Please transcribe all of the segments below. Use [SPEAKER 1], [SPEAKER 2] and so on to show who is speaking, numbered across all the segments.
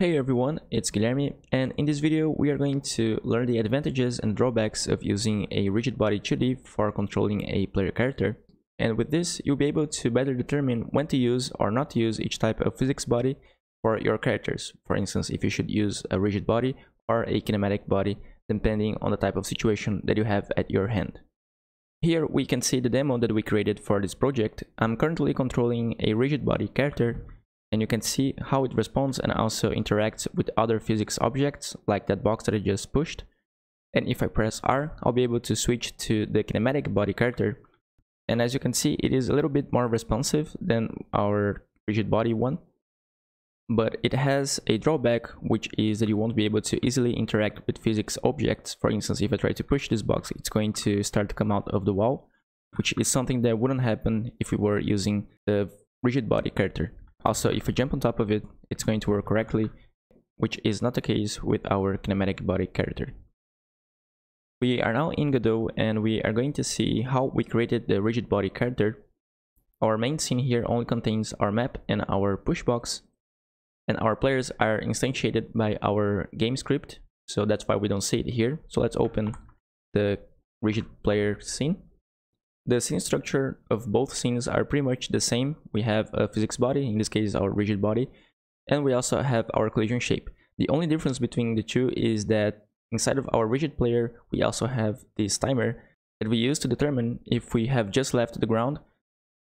[SPEAKER 1] Hey everyone, it's Guilherme and in this video we are going to learn the advantages and drawbacks of using a rigid body 2D for controlling a player character. And with this, you'll be able to better determine when to use or not to use each type of physics body for your characters. For instance, if you should use a rigid body or a kinematic body, depending on the type of situation that you have at your hand. Here we can see the demo that we created for this project. I'm currently controlling a rigid body character and you can see how it responds and also interacts with other physics objects like that box that I just pushed. And if I press R, I'll be able to switch to the kinematic body character. And as you can see, it is a little bit more responsive than our rigid body one. But it has a drawback, which is that you won't be able to easily interact with physics objects. For instance, if I try to push this box, it's going to start to come out of the wall, which is something that wouldn't happen if we were using the rigid body character. Also, if we jump on top of it, it's going to work correctly, which is not the case with our kinematic body character. We are now in Godot and we are going to see how we created the rigid body character. Our main scene here only contains our map and our push box, and our players are instantiated by our game script, so that's why we don't see it here. So let's open the rigid player scene. The scene structure of both scenes are pretty much the same. We have a physics body, in this case our rigid body, and we also have our collision shape. The only difference between the two is that inside of our rigid player, we also have this timer that we use to determine if we have just left the ground,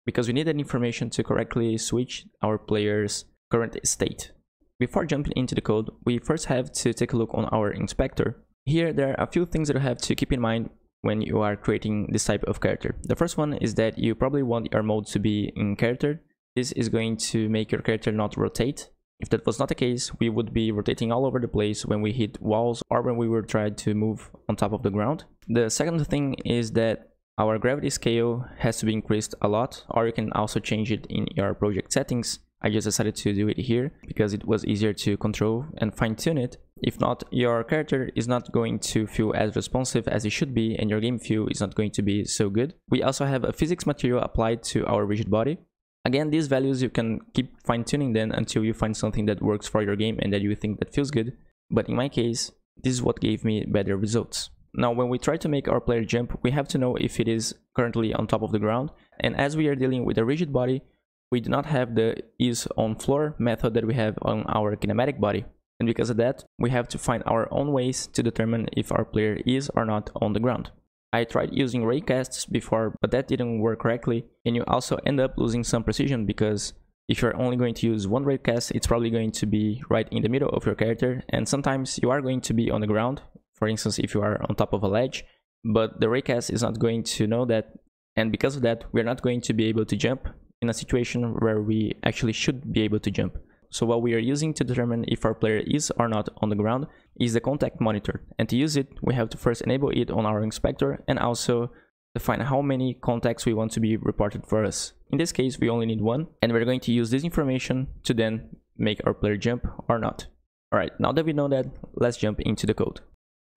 [SPEAKER 1] because we need that information to correctly switch our player's current state. Before jumping into the code, we first have to take a look on our inspector. Here there are a few things that you have to keep in mind when you are creating this type of character. The first one is that you probably want your mode to be in character. This is going to make your character not rotate. If that was not the case, we would be rotating all over the place when we hit walls or when we were trying to move on top of the ground. The second thing is that our gravity scale has to be increased a lot or you can also change it in your project settings. I just decided to do it here because it was easier to control and fine tune it. If not, your character is not going to feel as responsive as it should be and your game feel is not going to be so good. We also have a physics material applied to our rigid body. Again, these values you can keep fine tuning then until you find something that works for your game and that you think that feels good. But in my case, this is what gave me better results. Now, when we try to make our player jump, we have to know if it is currently on top of the ground. And as we are dealing with a rigid body, we do not have the is on floor method that we have on our kinematic body. And because of that, we have to find our own ways to determine if our player is or not on the ground. I tried using raycasts before, but that didn't work correctly, and you also end up losing some precision because if you're only going to use one raycast, it's probably going to be right in the middle of your character, and sometimes you are going to be on the ground, for instance if you are on top of a ledge, but the raycast is not going to know that, and because of that, we're not going to be able to jump in a situation where we actually should be able to jump. So what we are using to determine if our player is or not on the ground is the contact monitor. And to use it, we have to first enable it on our inspector and also define how many contacts we want to be reported for us. In this case, we only need one, and we're going to use this information to then make our player jump or not. Alright, now that we know that, let's jump into the code.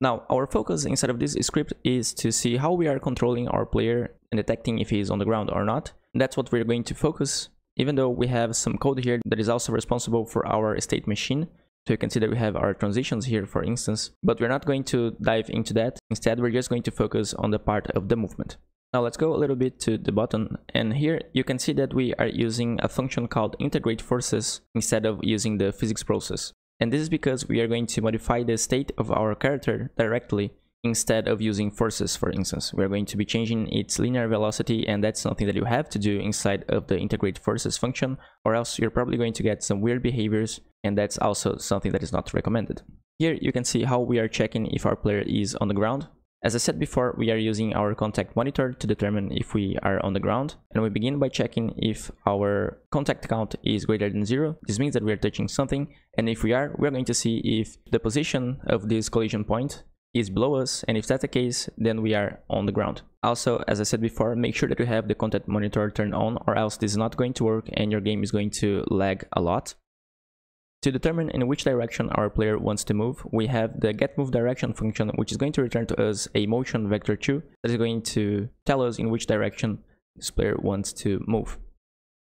[SPEAKER 1] Now, our focus inside of this script is to see how we are controlling our player and detecting if he is on the ground or not. That's what we're going to focus even though we have some code here that is also responsible for our state machine. So you can see that we have our transitions here, for instance, but we're not going to dive into that. Instead, we're just going to focus on the part of the movement. Now let's go a little bit to the button and here you can see that we are using a function called integrate forces instead of using the physics process. And this is because we are going to modify the state of our character directly instead of using forces for instance we're going to be changing its linear velocity and that's something that you have to do inside of the integrate forces function or else you're probably going to get some weird behaviors and that's also something that is not recommended here you can see how we are checking if our player is on the ground as I said before, we are using our contact monitor to determine if we are on the ground. And we begin by checking if our contact count is greater than zero. This means that we are touching something. And if we are, we're going to see if the position of this collision point is below us and if that's the case then we are on the ground also as i said before make sure that you have the contact monitor turned on or else this is not going to work and your game is going to lag a lot to determine in which direction our player wants to move, we have the getMoveDirection function, which is going to return to us a motion vector 2 that is going to tell us in which direction this player wants to move.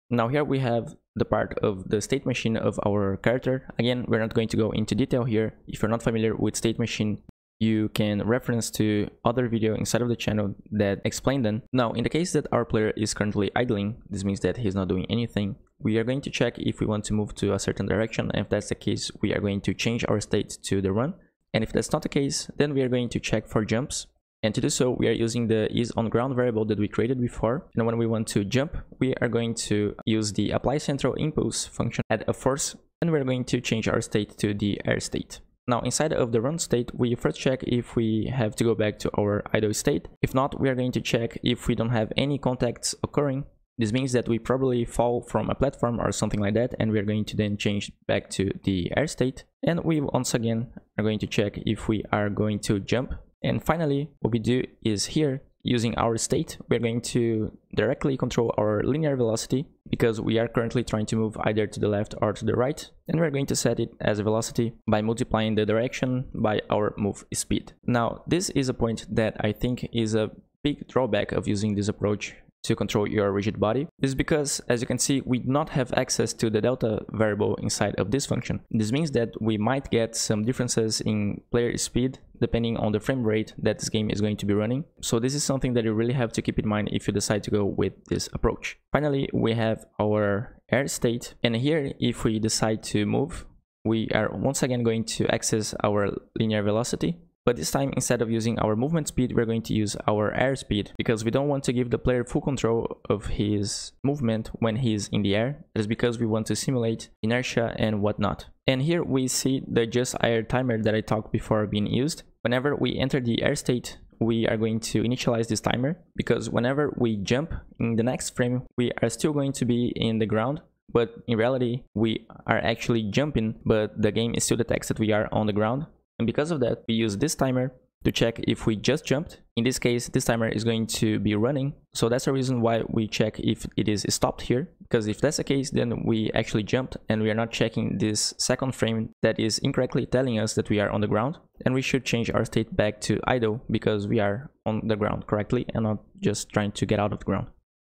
[SPEAKER 1] Now here we have the part of the state machine of our character. Again, we're not going to go into detail here. If you're not familiar with state machine, you can reference to other video inside of the channel that explain them. Now, in the case that our player is currently idling, this means that he's not doing anything. We are going to check if we want to move to a certain direction. And if that's the case, we are going to change our state to the run. And if that's not the case, then we are going to check for jumps. And to do so, we are using the is on ground variable that we created before. And when we want to jump, we are going to use the apply central impulse function at a force. And we're going to change our state to the air state. Now inside of the run state, we first check if we have to go back to our idle state. If not, we are going to check if we don't have any contacts occurring. This means that we probably fall from a platform or something like that and we are going to then change back to the air state. And we once again are going to check if we are going to jump. And finally, what we do is here using our state, we're going to directly control our linear velocity because we are currently trying to move either to the left or to the right. And we're going to set it as a velocity by multiplying the direction by our move speed. Now, this is a point that I think is a big drawback of using this approach to control your rigid body. This is because, as you can see, we do not have access to the delta variable inside of this function. This means that we might get some differences in player speed depending on the frame rate that this game is going to be running. So this is something that you really have to keep in mind if you decide to go with this approach. Finally, we have our air state. And here, if we decide to move, we are once again going to access our linear velocity but this time, instead of using our movement speed, we're going to use our air speed because we don't want to give the player full control of his movement when he's in the air. That is because we want to simulate inertia and whatnot. And here we see the just air timer that I talked before being used. Whenever we enter the air state, we are going to initialize this timer because whenever we jump in the next frame, we are still going to be in the ground but in reality we are actually jumping but the game is still detects that we are on the ground and because of that, we use this timer to check if we just jumped. In this case, this timer is going to be running. So that's the reason why we check if it is stopped here. Because if that's the case, then we actually jumped and we are not checking this second frame that is incorrectly telling us that we are on the ground. And we should change our state back to idle because we are on the ground correctly and not just trying to get out of the ground.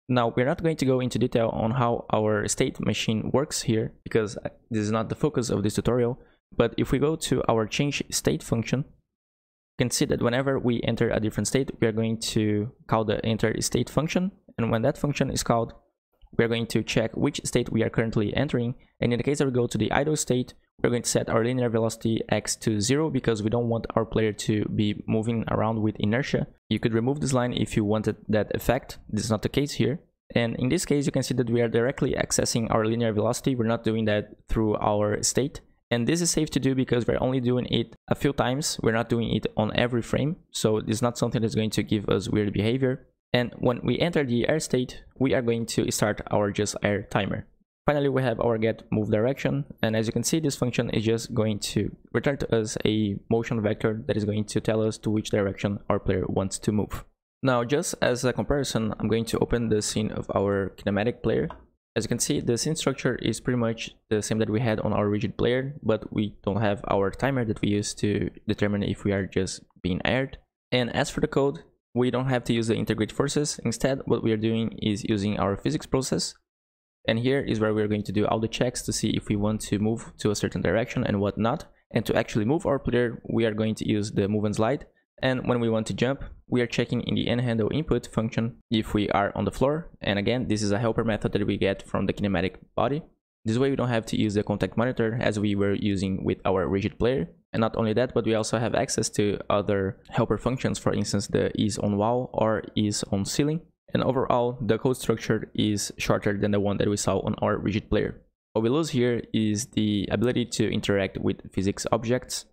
[SPEAKER 1] Now, we're not going to go into detail on how our state machine works here because this is not the focus of this tutorial. But if we go to our change state function, you can see that whenever we enter a different state, we are going to call the enter state function. And when that function is called, we're going to check which state we are currently entering. And in the case that we go to the idle state, we're going to set our linear velocity x to zero because we don't want our player to be moving around with inertia. You could remove this line if you wanted that effect. This is not the case here. And in this case, you can see that we are directly accessing our linear velocity. We're not doing that through our state. And this is safe to do because we're only doing it a few times. We're not doing it on every frame. So it's not something that's going to give us weird behavior. And when we enter the air state, we are going to start our just air timer. Finally, we have our get move direction. And as you can see, this function is just going to return to us a motion vector that is going to tell us to which direction our player wants to move. Now, just as a comparison, I'm going to open the scene of our kinematic player as you can see, the scene structure is pretty much the same that we had on our rigid player, but we don't have our timer that we use to determine if we are just being aired. And as for the code, we don't have to use the integrate forces. Instead, what we are doing is using our physics process. And here is where we're going to do all the checks to see if we want to move to a certain direction and whatnot. And to actually move our player, we are going to use the move and slide. And when we want to jump, we are checking in the unhandled input function if we are on the floor. And again, this is a helper method that we get from the kinematic body. This way we don't have to use the contact monitor as we were using with our rigid player. And not only that, but we also have access to other helper functions, for instance, the is on wall or is on ceiling. And overall, the code structure is shorter than the one that we saw on our rigid player. What we lose here is the ability to interact with physics objects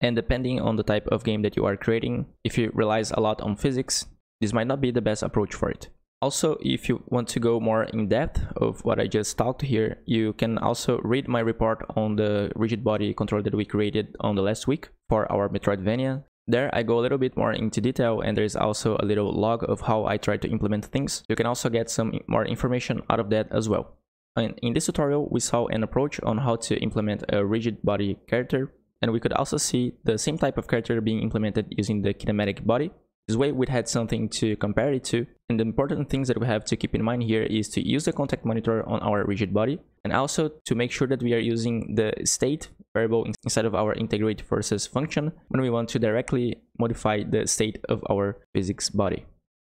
[SPEAKER 1] and depending on the type of game that you are creating, if you relies a lot on physics, this might not be the best approach for it. Also, if you want to go more in depth of what I just talked here, you can also read my report on the rigid body control that we created on the last week for our Metroidvania. There I go a little bit more into detail and there's also a little log of how I try to implement things. You can also get some more information out of that as well. And in this tutorial, we saw an approach on how to implement a rigid body character and we could also see the same type of character being implemented using the kinematic body. This way we had something to compare it to. And the important things that we have to keep in mind here is to use the contact monitor on our rigid body and also to make sure that we are using the state variable inside of our integrate forces function when we want to directly modify the state of our physics body.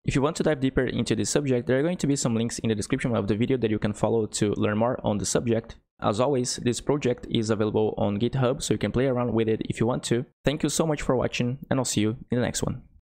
[SPEAKER 1] If you want to dive deeper into this subject, there are going to be some links in the description of the video that you can follow to learn more on the subject. As always, this project is available on GitHub, so you can play around with it if you want to. Thank you so much for watching, and I'll see you in the next one.